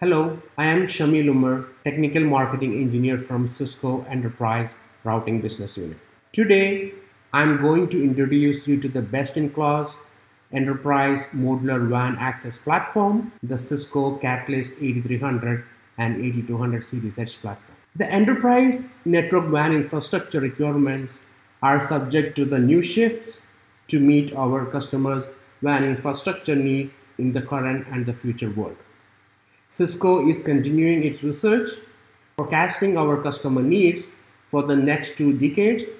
Hello, I am Shami Umar, Technical Marketing Engineer from Cisco Enterprise Routing Business Unit. Today, I'm going to introduce you to the best-in-class enterprise modular WAN access platform, the Cisco Catalyst 8300 and 8200 series edge platform. The enterprise network WAN infrastructure requirements are subject to the new shifts to meet our customers' WAN infrastructure needs in the current and the future world. Cisco is continuing its research, forecasting our customer needs for the next two decades,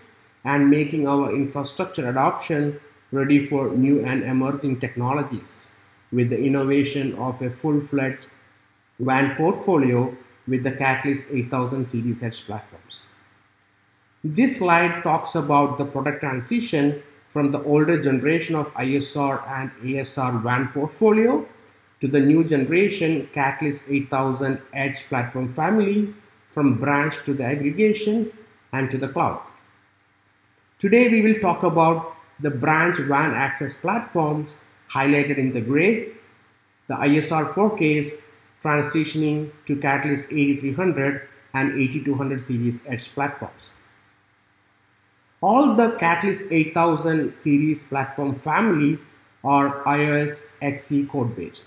and making our infrastructure adoption ready for new and emerging technologies with the innovation of a full-fledged WAN portfolio with the Catalyst 8000 series edge platforms. This slide talks about the product transition from the older generation of ISR and ASR WAN portfolio to the new generation Catalyst 8000 Edge platform family from branch to the aggregation and to the cloud. Today we will talk about the branch WAN access platforms highlighted in the gray, the ISR 4Ks transitioning to Catalyst 8300 and 8200 series edge platforms. All the Catalyst 8000 series platform family are IOS XE code based.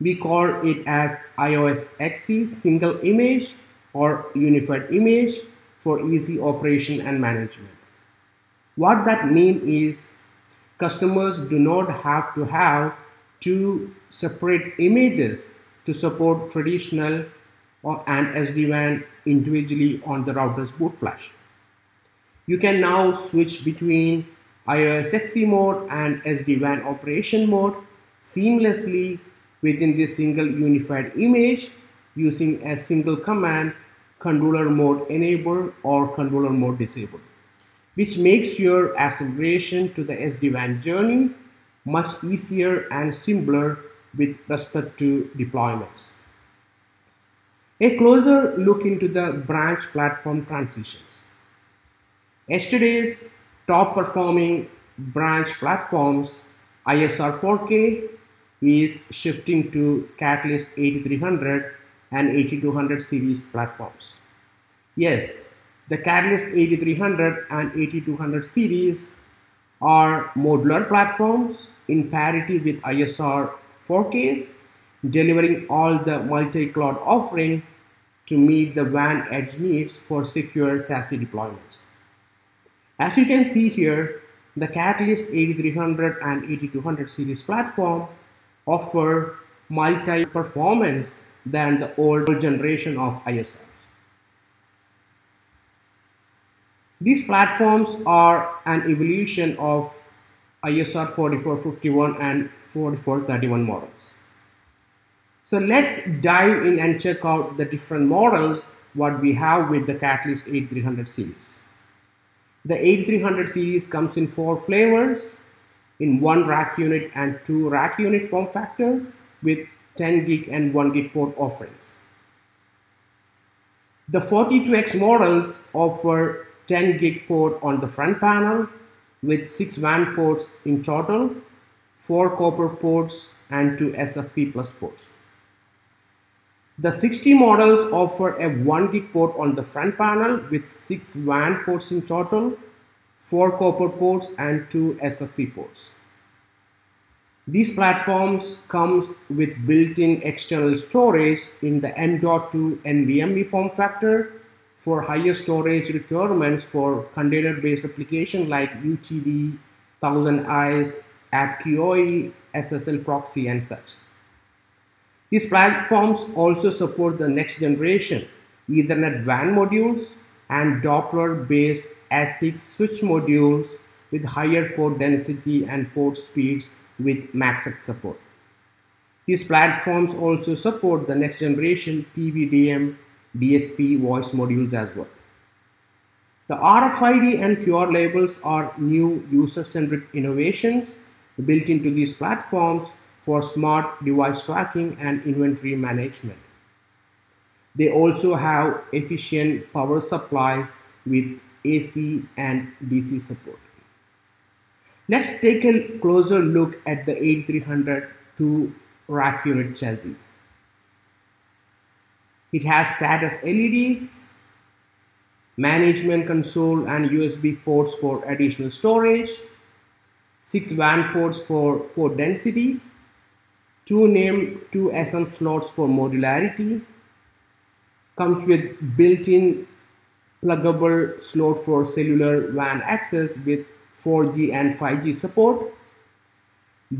We call it as IOS XE single image or unified image for easy operation and management. What that means is customers do not have to have two separate images to support traditional or and SD-WAN individually on the router's boot flash. You can now switch between IOS XE mode and SD-WAN operation mode seamlessly within this single unified image using a single command controller mode enable or controller mode disable which makes your acceleration to the SD-WAN journey much easier and simpler with respect to deployments. A closer look into the branch platform transitions. Yesterday's top performing branch platforms ISR 4K, is shifting to Catalyst 8300 and 8200 series platforms. Yes, the Catalyst 8300 and 8200 series are modular platforms in parity with ISR 4Ks, delivering all the multi-cloud offering to meet the WAN edge needs for secure SASE deployments. As you can see here, the Catalyst 8300 and 8200 series platform offer multi-performance than the old generation of ISRs. These platforms are an evolution of ISR 4451 and 4431 models. So let's dive in and check out the different models what we have with the Catalyst 8300 series. The 8300 series comes in four flavors in one rack unit and two rack unit form factors with 10 gig and 1 gig port offerings. The 42X models offer 10 gig port on the front panel with 6 WAN ports in total, 4 copper ports and 2 SFP plus ports. The 60 models offer a 1 gig port on the front panel with 6 WAN ports in total, 4 copper ports and 2 SFP ports. These platforms comes with built-in external storage in the M.2 NVMe form factor for higher storage requirements for container-based application like UTD, ThousandEyes, AppQoE, SSL proxy, and such. These platforms also support the next generation Ethernet WAN modules and Doppler-based ASIC switch modules with higher port density and port speeds with MACsec support. These platforms also support the next generation PVDM DSP voice modules as well. The RFID and QR labels are new user-centric innovations built into these platforms for smart device tracking and inventory management. They also have efficient power supplies with AC and DC support. Let's take a closer look at the 8300 2 rack unit chassis. It has status LEDs, management console and USB ports for additional storage, 6 WAN ports for port density, 2 NIM, 2 SM slots for modularity, comes with built-in pluggable slot for cellular WAN access with 4G and 5G support,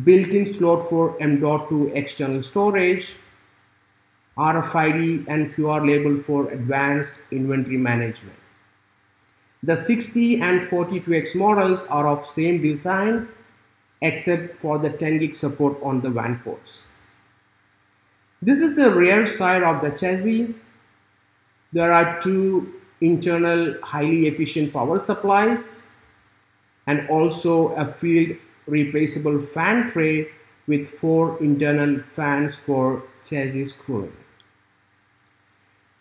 built-in slot for M.2 external storage, RFID and QR label for advanced inventory management. The 60 and 42X models are of same design except for the 10 gig support on the WAN ports. This is the rear side of the chassis. There are two internal highly efficient power supplies and also a field replaceable fan tray with four internal fans for chassis cooling.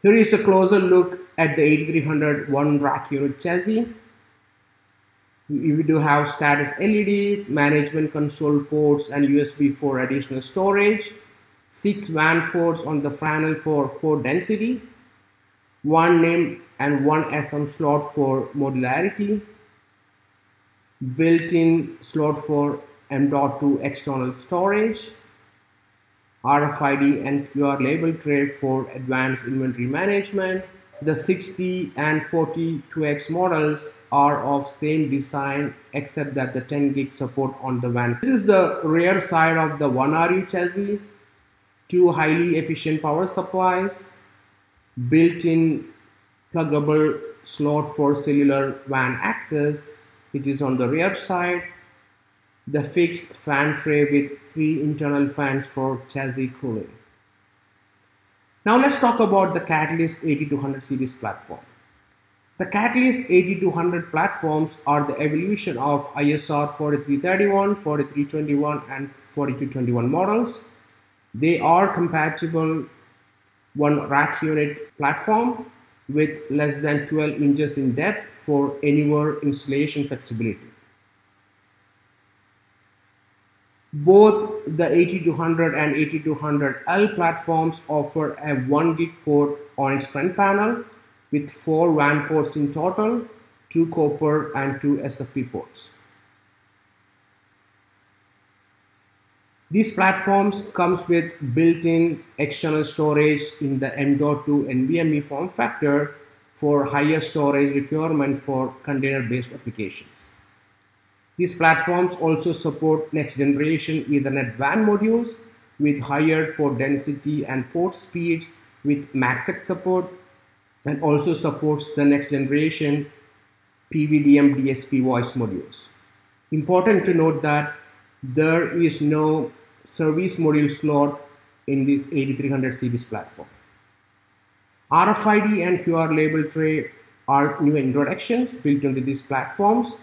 Here is a closer look at the 8300 one rack unit chassis. We do have status LEDs, management console ports and USB for additional storage, six WAN ports on the panel for port density, one NIM and one SM slot for modularity, built-in slot for M.2 external storage, RFID and QR label tray for advanced inventory management. The 60 and 42X models are of same design except that the 10 gig support on the WAN. This is the rear side of the 1RU chassis, two highly efficient power supplies, built-in pluggable slot for cellular WAN access, which is on the rear side, the fixed fan tray with three internal fans for chassis cooling. Now let's talk about the Catalyst 8200 series platform. The Catalyst 8200 platforms are the evolution of ISR 4331, 4321 and 4221 models. They are compatible one rack unit platform with less than 12 inches in depth for anywhere installation flexibility. Both the 8200 and 8200L platforms offer a 1 gig port on its front panel with 4 WAN ports in total, 2 copper and 2 SFP ports. These platforms comes with built-in external storage in the M.2 NVMe form factor for higher storage requirement for container-based applications. These platforms also support next generation Ethernet WAN modules with higher port density and port speeds with MACsec support and also supports the next generation PVDM DSP voice modules. Important to note that there is no service module slot in this 8300 series platform. RFID and QR label tray are new introductions built into these platforms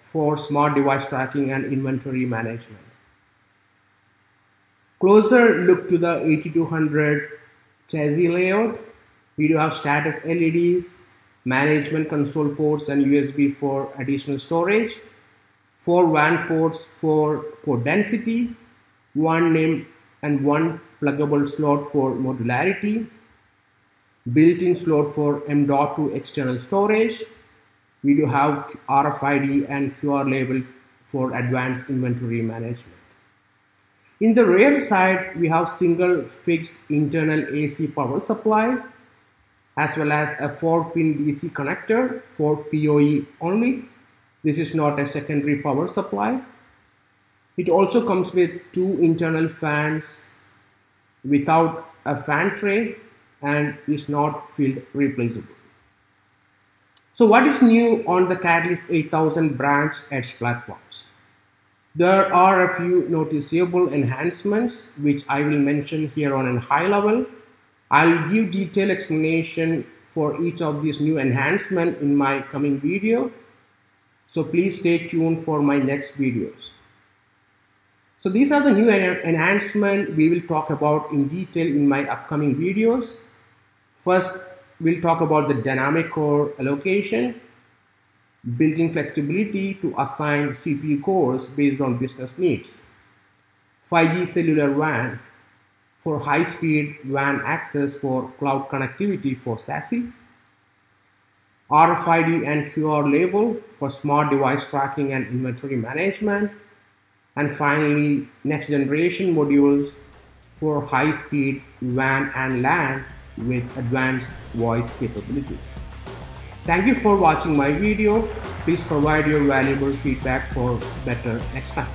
for smart device tracking and inventory management. Closer look to the 8200 chassis layout. We do have status LEDs, management console ports and USB for additional storage, four WAN ports for port density, one NIM and one pluggable slot for modularity, built-in slot for M.2 external storage, we do have RFID and QR label for advanced inventory management. In the rear side, we have single fixed internal AC power supply as well as a 4-pin DC connector for PoE only. This is not a secondary power supply. It also comes with two internal fans without a fan tray and is not field replaceable. So what is new on the Catalyst 8000 branch edge platforms? There are a few noticeable enhancements which I will mention here on a high level. I'll give detailed explanation for each of these new enhancements in my coming video. So please stay tuned for my next videos. So these are the new enhancements we will talk about in detail in my upcoming videos. First, we'll talk about the dynamic core allocation, building flexibility to assign CPU cores based on business needs, 5G cellular WAN, for high-speed WAN access for cloud connectivity for SASE, RFID and QR label for smart device tracking and inventory management, and finally next generation modules for high-speed WAN and LAN with advanced voice capabilities. Thank you for watching my video. Please provide your valuable feedback for better next time.